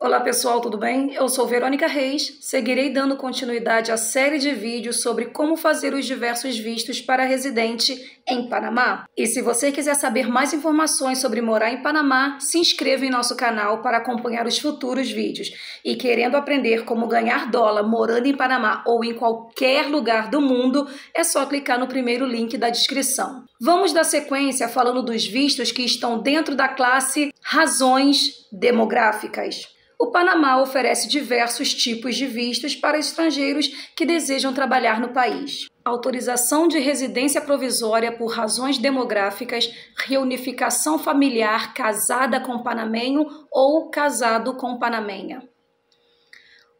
Olá pessoal, tudo bem? Eu sou Verônica Reis. Seguirei dando continuidade à série de vídeos sobre como fazer os diversos vistos para residente em Panamá. E se você quiser saber mais informações sobre morar em Panamá, se inscreva em nosso canal para acompanhar os futuros vídeos. E querendo aprender como ganhar dólar morando em Panamá ou em qualquer lugar do mundo, é só clicar no primeiro link da descrição. Vamos dar sequência falando dos vistos que estão dentro da classe Razões Demográficas. O Panamá oferece diversos tipos de vistos para estrangeiros que desejam trabalhar no país. Autorização de residência provisória por razões demográficas, reunificação familiar casada com panamenho ou casado com panamenha.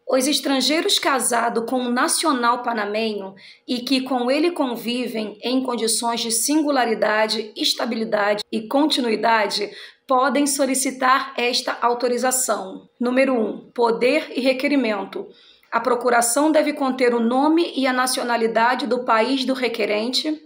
Os estrangeiros casados com um nacional panamenho e que com ele convivem em condições de singularidade, estabilidade e continuidade podem solicitar esta autorização. Número 1. Um, poder e requerimento. A procuração deve conter o nome e a nacionalidade do país do requerente.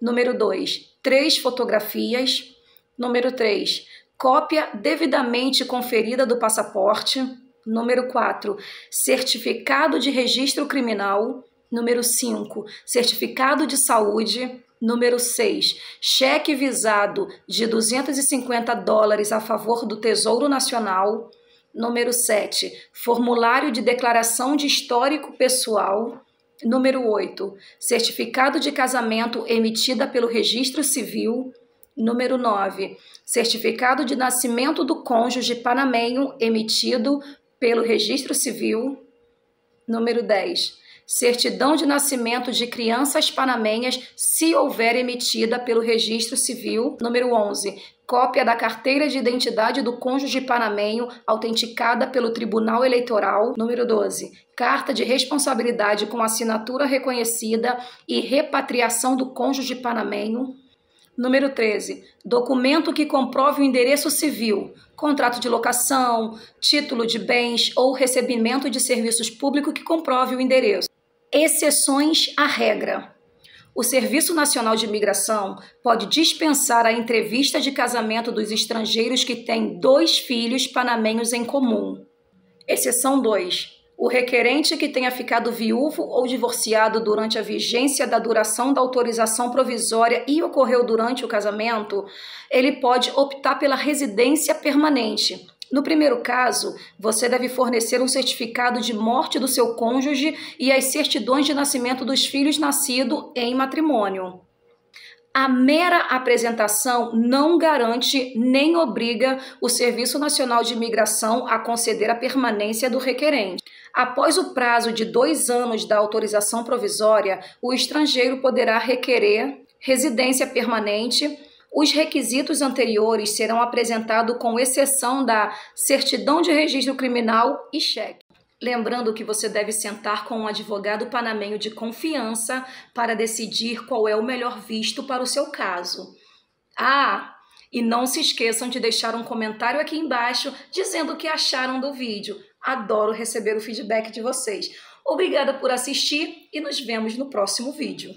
Número 2. Três fotografias. Número 3. Cópia devidamente conferida do passaporte. Número 4. Certificado de registro criminal. Número 5. Certificado de saúde. Número 6. Cheque visado de 250 dólares a favor do Tesouro Nacional. Número 7. Formulário de declaração de histórico pessoal. Número 8. Certificado de casamento emitida pelo Registro Civil. Número 9. Certificado de nascimento do cônjuge panamenho emitido pelo Registro Civil. Número 10 certidão de nascimento de crianças panamenhas, se houver emitida pelo Registro Civil. Número 11. Cópia da carteira de identidade do cônjuge panamenho, autenticada pelo Tribunal Eleitoral. Número 12. Carta de responsabilidade com assinatura reconhecida e repatriação do cônjuge panamenho. Número 13. Documento que comprove o endereço civil, contrato de locação, título de bens ou recebimento de serviços públicos que comprove o endereço exceções à regra. O Serviço Nacional de Imigração pode dispensar a entrevista de casamento dos estrangeiros que têm dois filhos panamenhos em comum. Exceção 2. O requerente que tenha ficado viúvo ou divorciado durante a vigência da duração da autorização provisória e ocorreu durante o casamento, ele pode optar pela residência permanente, no primeiro caso, você deve fornecer um certificado de morte do seu cônjuge e as certidões de nascimento dos filhos nascidos em matrimônio. A mera apresentação não garante nem obriga o Serviço Nacional de Imigração a conceder a permanência do requerente. Após o prazo de dois anos da autorização provisória, o estrangeiro poderá requerer residência permanente os requisitos anteriores serão apresentados com exceção da certidão de registro criminal e cheque. Lembrando que você deve sentar com um advogado panamenho de confiança para decidir qual é o melhor visto para o seu caso. Ah, e não se esqueçam de deixar um comentário aqui embaixo dizendo o que acharam do vídeo. Adoro receber o feedback de vocês. Obrigada por assistir e nos vemos no próximo vídeo.